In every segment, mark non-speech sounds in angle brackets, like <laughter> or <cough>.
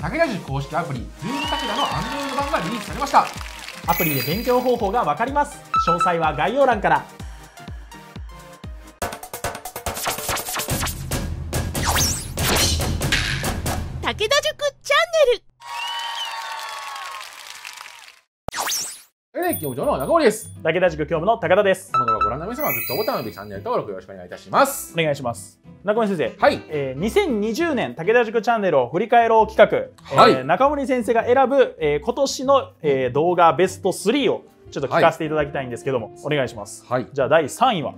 武田塾公式アプリズーム武田の Android 版がリリースされました。アプリで勉強方法が分かります。詳細は概要欄から。それでは教場の中森です。武田塾教務の高田です。この動画をご覧の皆様はグッドボタンおよびチャンネル登録よろしくお願いいたします。お願いします。中森先生はい。えー、2020年武田塾チャンネルを振り返ろう企画、はい。えー中森先生が選ぶ、えー今年の、えー動画ベスト3をちょっと聞かせていただきたいんですけども、お願いします。はい、じゃあ第3位は？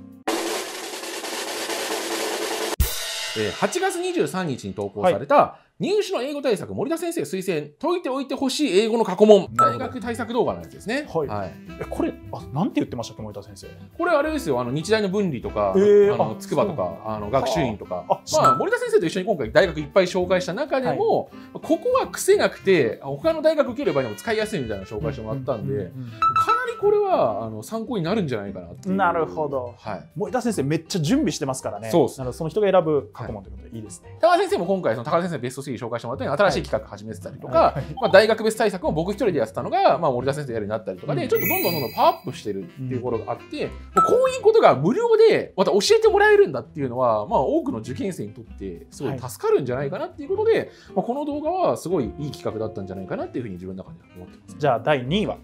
えー8月23日に投稿された、入試の英語対策森田先生推薦解いておいてほしい英語の過去問。大学対策動画のやつですね。はい。えこれあなんて言ってましたっけ森田先生。これあれですよ。あの日大の分離とか、えーあのあ筑波とかあの学習院とか。あまあ、森田先生と一緒に今回大学いっぱい紹介した中でも、ここは癖なくて他の大学受ければでも使いやすいみたいなのを紹介してもらったんで、ううかなりこれはあの参考になるんじゃないかななるほど。はい。森田先生めっちゃ準備してますからね。そうなのでその人が選ぶ過去問ということでいいですね、高田先生も今回その高田先生のベスト3紹介してもらったように新しい企画始めてたりとか、はい。まあ、大学別対策を僕一人でやってたのが、まあ、森田先生やるようになったりとかで、うん。ちょっとどんどんどんどんパワーアップしてるっていうところがあって、もうこういうことが無料でまた教えてもらえるんだっていうのは、まあ、多くの受験生にとってすごい助かるんじゃないかなっていうことで、まあ、この動画はすごいいい企画だったんじゃないかなっていうふうに自分の中では思ってます。じゃあ第2位は？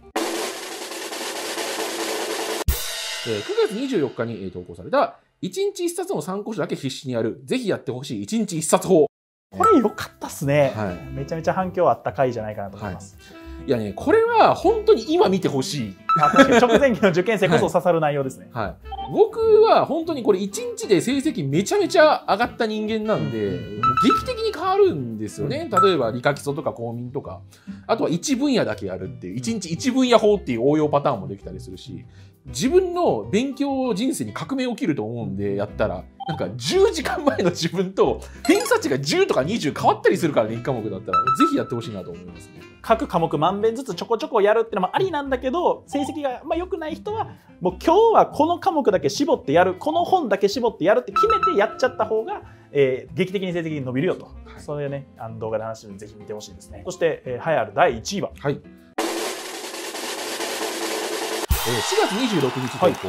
えー9月24日にえー投稿された1日1冊の参考書だけ必死にやるぜひやってほしい1日1冊法。これ良かったっすね、はい。めちゃめちゃ反響あった回じゃないかなと思います、い。やねこれは本当に今見てほしい。直前期の受験生こそ刺さる内容ですね、はい、僕は本当にこれ1日で成績めちゃめちゃ上がった人間なんで、劇的に変わるんですよね。例えば理科基礎とか公民とか、あとは1分野だけやるっていう、1日1分野法っていう応用パターンもできたりするし、自分の勉強人生に革命起きると思うんで、やったら、なんか10時間前の自分と偏差値が10とか20変わったりするからね、1科目だったら、ぜひやってほしいなと思いますね。各科目まんべんずつちょこちょこやるってのもありなんだけど成績がまあ良くない人はもう今日はこの科目だけ絞ってやる。この本だけ絞ってやるって決めてやっちゃった方が、えー劇的に成績伸びるよと、はい。そういうねあの動画で話してるのでぜひ見てほしいですね。そして、えー、栄えある第1位は？はい。えー4月26日投稿、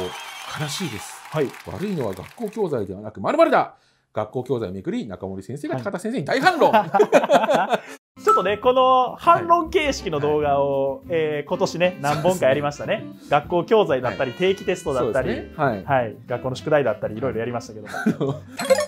悲しいです。はい。悪いのは学校教材ではなく〇〇だ。学校教材をめくり中森先生が高田先生に大反論、<laughs> ちょっとねこの反論形式の動画を、えー今年ね何本かやりましたね。学校教材だったり、定期テストだったり、ね。はい。はい、学校の宿題だったりいろいろやりましたけども。武田 <laughs>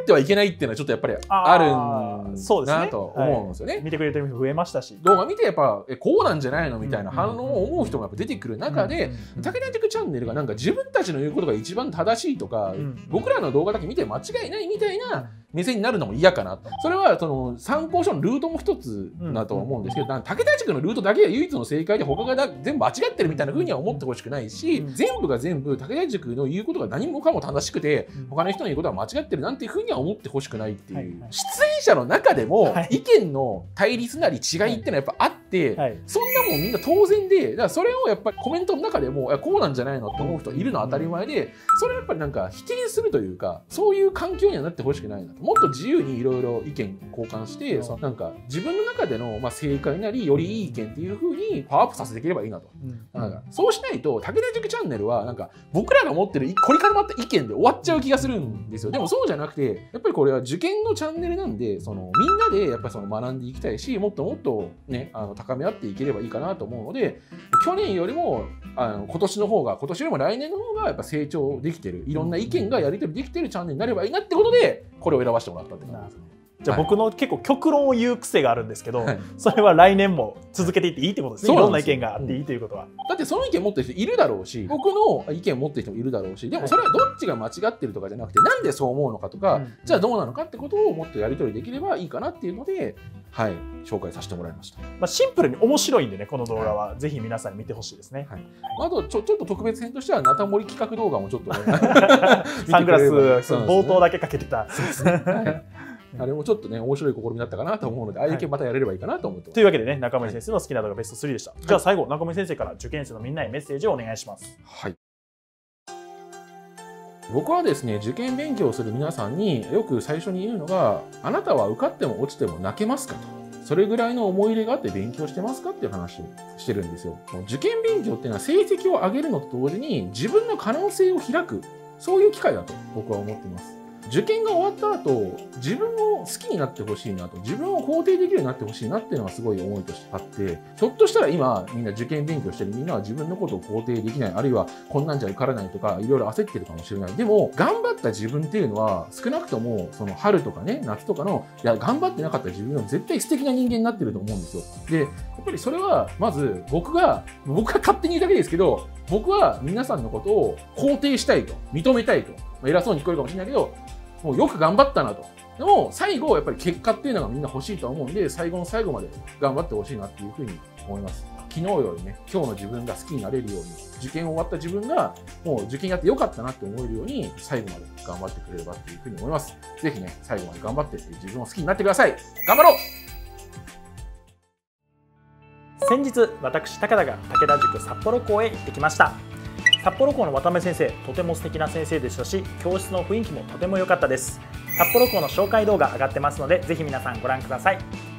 ってはいけないっていうのはちょっとやっぱりあるんーそうですね。だなと思うんですよね。見てくれてる人増えましたし。動画見てやっぱえこうなんじゃないのみたいな反論を思う人もやっぱ出てくる中で、武田塾チャンネルがなんか自分たちの言うことが一番正しいとか、うん僕らの動画だけ見て間違いないみたいな目線になるのも嫌かなとそれはその参考書のルートも一つだと思うんですけど、武田塾のルートだけが唯一の正解で他がだ全部間違ってるみたいな風には思ってほしくないし、うん全部が全部武田塾の言うことが何もかも正しくて、うん。他の人の言うことは間違ってるなんていう風には思ってほしくないっていう、はいはい。出演者の中でもはい。意見の対立なり違いっていうのはやっぱあって、はい。そんなもんみんな当然でだからそれをやっぱりコメントの中でもこうなんじゃないのって思う人いるのは当たり前でそれはやっぱりなんか否定するというかそういう環境にはなってほしくないなと。もっと自由にいろいろ意見交換して、うん。そのなんか自分の中でのまあ正解なりよりいい意見っていう風にパワーアップさせていければいいなと。うん。なんかそうしないと武田塾チャンネルはなんか僕らが持ってる凝り固まった意見で終わっちゃう気がするんですよ。でもそうじゃなくてやっぱりこれは受験のチャンネルなんでそのみんなでやっぱりその学んでいきたいしもっともっとねあの高め合っていければいいかなと思うので去年よりもあの今年の方が今年よりも来年の方がやっぱ成長できてる。いろんな意見がやり取りできてるチャンネルになればいいなってことでこれを選ばせてもらったって感じですね。じゃあ僕の結構極論を言う癖があるんですけど、はい。それは来年も続けていっていいってことですね。いろんな意見があっていいということは、だってその意見持ってる人いるだろうし僕の意見持ってる人もいるだろうしでもそれはどっちが間違ってるとかじゃなくてなんでそう思うのかとか、うん。じゃあどうなのかってことをもっとやり取りできればいいかなっていうので、はい、紹介させてもらいました。まあ、シンプルに面白いんでねこの動画は。ぜひ皆さんに見てほしいですね、あとちょちょっと特別編としては、ナタモリ企画動画もちょっと、<laughs> ね、サングラス冒頭だけかけてた、はい。<laughs> あれもちょっとね、面白い試みだったかなと思うので、ああいう系またやれればいいかなと思って。というわけでね中森先生の好きな動画ベスト3でした、じゃあ最後中森先生から受験生のみんなへメッセージをお願いします。はい。僕はですね受験勉強をする皆さんによく最初に言うのがあなたは受かっても落ちても泣けますかと。それぐらいの思い入れがあって勉強してますかっていう話してるんですよ。もう受験勉強っていうのは成績を上げるのと同時に自分の可能性を開く。そういう機会だと僕は思ってます。受験が終わった後自分を好きになってほしいなと自分を肯定できるようになってほしいなっていうのがすごい思いとしてあってひょっとしたら今みんな受験勉強してるみんなは自分のことを肯定できないあるいはこんなんじゃ受からないとかいろいろ焦ってるかもしれない。でも頑張った自分っていうのは少なくともその春とかね夏とかのいや頑張ってなかった自分は絶対素敵な人間になってると思うんですよ。でやっぱりそれはまず僕が僕が勝手に言うだけですけど僕は皆さんのことを肯定したいと認めたいと偉そうに聞こえるかもしれないけどもうよく頑張ったなと。でも最後やっぱり結果っていうのがみんな欲しいと思うんで最後の最後まで頑張ってほしいなっていうふうに思います。昨日よりね今日の自分が好きになれるように受験終わった自分がもう受験やってよかったなって思えるように最後まで頑張ってくれればっていうふうに思います。ぜひね最後まで頑張って自分を好きになってください。頑張ろう!先日私高田が武田塾札幌校へ行ってきました。札幌校の渡辺先生とても素敵な先生でしたし教室の雰囲気もとても良かったです。札幌校の紹介動画上がってますのでぜひ皆さんご覧ください。